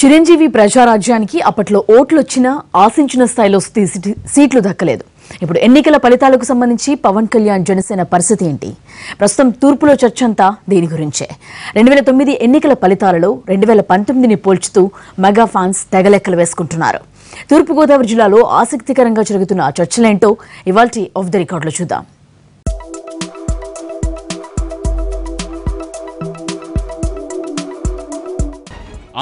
చిరంజీవి ప్రజారాజ్యానికి అప్పట్లో ఓట్లు వచ్చినా ఆశించిన స్థాయిలో సీట్లు దక్కలేదు. ఇప్పుడు ఎన్నికల ఫలితాలకు సంబంధించి పవన్ కళ్యాణ్ జనసేన పరిస్థితి ఏంటి? ప్రస్తుతం తూర్పులో చర్చ అంతా దీని గురించే. రెండు వేల తొమ్మిది ఎన్నికల ఫలితాలలో రెండు వేల పంతొమ్మిదిని పోల్చుతూ మెగా ఫ్యాన్స్ తెగలెక్కలు వేసుకుంటున్నారు. తూర్పుగోదావరి జిల్లాలో ఆసక్తికరంగా జరుగుతున్న చర్చలేంటో ఇవాల్టి ఆఫ్ ది రికార్డులో చూద్దాం.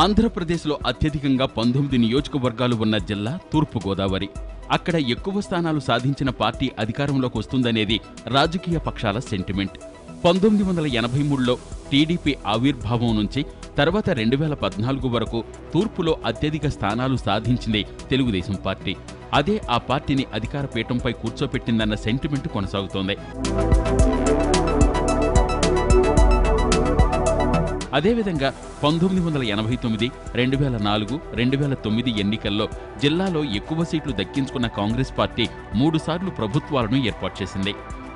ఆంధ్రప్రదేశ్లో అత్యధికంగా పంతొమ్మిది నియోజకవర్గాలు ఉన్న జిల్లా తూర్పుగోదావరి. అక్కడ ఎక్కువ స్థానాలు సాధించిన పార్టీ అధికారంలోకి వస్తుందనేది రాజకీయ పక్షాల సెంటిమెంట్. పంతొమ్మిది వందల ఎనభై మూడులో టీడీపీ ఆవిర్భావం నుంచి తర్వాత రెండు వేల పద్నాలుగు వరకు తూర్పులో అత్యధిక స్థానాలు సాధించింది తెలుగుదేశం పార్టీ. అదే ఆ పార్టీని అధికార పీఠంపై కూర్చోపెట్టిందన్న సెంటిమెంట్ కొనసాగుతోంది. అదేవిధంగా పంతొమ్మిది వందల ఎనభై తొమ్మిది రెండు వేల నాలుగు రెండు వేల తొమ్మిది ఎన్నికల్లో జిల్లాలో ఎక్కువ సీట్లు దక్కించుకున్న కాంగ్రెస్ పార్టీ మూడుసార్లు ప్రభుత్వాలను ఏర్పాటు చేసింది.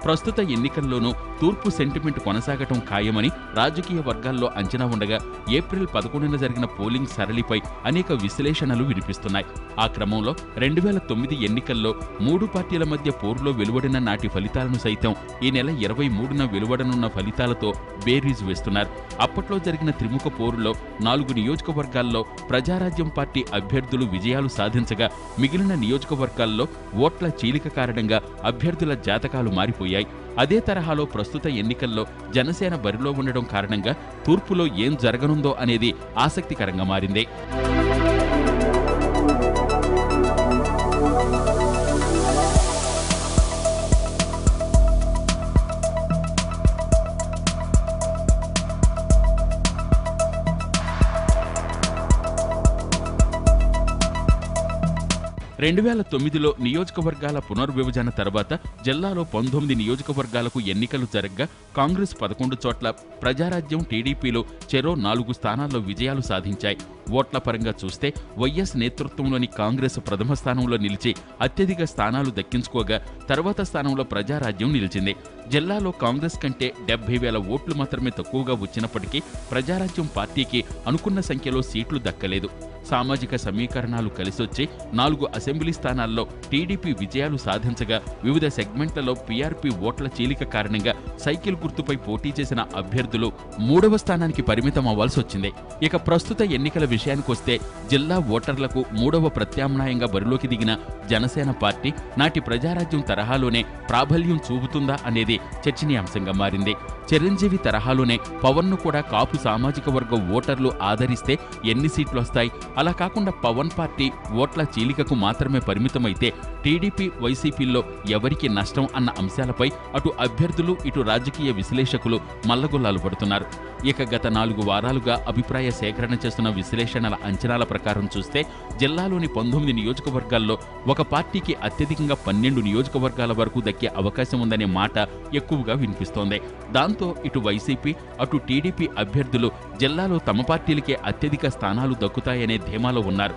ప్రస్తుత ఎన్నికల్లోనూ తూర్పు సెంటిమెంట్ కొనసాగటం ఖాయమని రాజకీయ వర్గాల్లో అంచనా ఉండగా ఏప్రిల్ పదకొండున జరిగిన పోలింగ్ సరళిపై అనేక విశ్లేషణలు వినిపిస్తున్నాయి. ఆ క్రమంలో రెండు వేల తొమ్మిది ఎన్నికల్లో మూడు పార్టీల మధ్య పోరులో వెలువడిన నాటి ఫలితాలను సైతం ఈ నెల ఇరవై మూడున వెలువడనున్న ఫలితాలతో బేరీజు వేస్తున్నారు. అప్పట్లో జరిగిన త్రిముఖ పోరులో నాలుగు నియోజకవర్గాల్లో ప్రజారాజ్యం పార్టీ అభ్యర్థులు విజయాలు సాధించగా మిగిలిన నియోజకవర్గాల్లో ఓట్ల చీలిక కారణంగా అభ్యర్థుల జాతకాలు మారిపోయాయి. అదే తరహాలో ప్రస్తుత ఎన్నికల్లో జనసేన బరిలో ఉండడం కారణంగా తూర్పులో ఏం జరగనుందో అనేది ఆసక్తికరంగా మారింది. రెండు వేల తొమ్మిదిలో నియోజకవర్గాల పునర్విభజన తర్వాత జిల్లాలో పంతొమ్మిది నియోజకవర్గాలకు ఎన్నికలు జరగ్గా కాంగ్రెస్ పదకొండు చోట్ల ప్రజారాజ్యం టీడీపీలో చెరో నాలుగు స్థానాల్లో విజయాలు సాధించాయి. ఓట్ల పరంగా చూస్తే వైఎస్ నేతృత్వంలోని కాంగ్రెస్ ప్రథమ స్థానంలో నిలిచి అత్యధిక స్థానాలు దక్కించుకోగా తర్వాత స్థానంలో ప్రజారాజ్యం నిలిచింది. జిల్లాలో కాంగ్రెస్ కంటే డెబ్బై వేల ఓట్లు మాత్రమే తక్కువగా వచ్చినప్పటికీ ప్రజారాజ్యం పార్టీకి అనుకున్న సంఖ్యలో సీట్లు దక్కలేదు. సామాజిక సమీకరణాలు కలిసొచ్చి నాలుగు అసెంబ్లీ స్థానాల్లో టీడీపీ విజయాలు సాధించగా వివిధ సెగ్మెంట్లలో పీఆర్పీ ఓట్ల చీలిక కారణంగా సైకిల్ గుర్తుపై పోటీ చేసిన అభ్యర్థులు మూడవ స్థానానికి పరిమితం అవ్వాల్సి వచ్చింది ఇక ప్రస్తుత ఎన్నికల విషయానికొస్తే జిల్లా ఓటర్లకు మూడవ ప్రత్యామ్నాయంగా బరిలోకి దిగిన జనసేన పార్టీ నాటి ప్రజారాజ్యం తరహాలోనే ప్రాబల్యం చూపుతుందా అనేది చర్చనీయాంశంగా మారింది. చిరంజీవి తరహాలోనే పవన్ను కూడా కాపు సామాజిక వర్గం ఓటర్లు ఆదరిస్తే ఎన్ని సీట్లు వస్తాయి? అలా కాకుండా పవన్ పార్టీ ఓట్ల చీలికకు మాత్రమే పరిమితమైతే టీడీపీ వైసీపీల్లో ఎవరికి నష్టం అన్న అంశాలపై అటు అభ్యర్థులు ఇటు రాజకీయ విశ్లేషకులు మల్లగొల్లాలు పడుతున్నారు. ఇక గత నాలుగు వారాలుగా అభిప్రాయ సేకరణ చేస్తున్న విశ్లేషణల అంచనాల ప్రకారం చూస్తే జిల్లాలోని పంతొమ్మిది నియోజకవర్గాల్లో ఒక పార్టీకి అత్యధికంగా పన్నెండు నియోజకవర్గాల వరకు దక్కే అవకాశం ఉందనే మాట ఎక్కువగా వినిపిస్తోంది. దాంతో ఇటు వైసీపీ అటు టీడీపీ అభ్యర్థులు జిల్లాలో తమ పార్టీలకే అత్యధిక స్థానాలు దక్కుతాయనే ధీమాలో ఉన్నారు.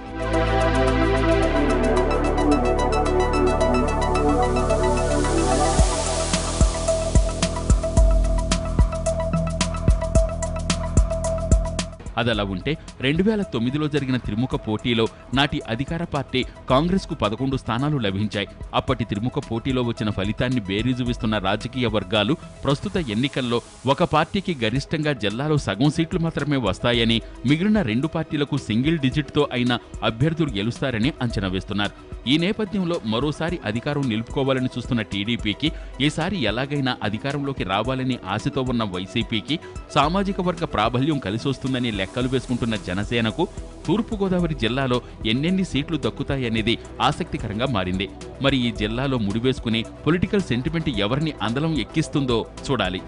అదలా ఉంటే రెండు వేల తొమ్మిదిలో జరిగిన త్రిముఖ పోటీలో నాటి అధికార పార్టీ కాంగ్రెస్కు పదకొండు స్థానాలు లభించాయి. అప్పటి త్రిముఖ పోటీలో వచ్చిన ఫలితాన్ని బేరీజు వేస్తున్న రాజకీయ వర్గాలు ప్రస్తుత ఎన్నికల్లో ఒక పార్టీకి గరిష్టంగా జిల్లాలో సగం సీట్లు మాత్రమే వస్తాయని మిగిలిన రెండు పార్టీలకు సింగిల్ డిజిట్తో అయిన అభ్యర్థులు గెలుస్తారని అంచనా వేస్తున్నారు. ఈ నేపథ్యంలో మరోసారి అధికారం నిలుపుకోవాలని చూస్తున్న టీడీపీకి ఈసారి ఎలాగైనా అధికారంలోకి రావాలని ఆశతో ఉన్న వైసీపీకి సామాజిక వర్గ ప్రాబల్యం కలిసొస్తుందని లెక్కలు వేసుకుంటున్న జనసేనకు తూర్పుగోదావరి జిల్లాలో ఎన్నెన్ని సీట్లు దక్కుతాయనేది ఆసక్తికరంగా మారింది. మరి ఈ జిల్లాలో ముడివేసుకుని పొలిటికల్ సెంటిమెంట్ ఎవరిని అందలం ఎక్కిస్తుందో చూడాలి.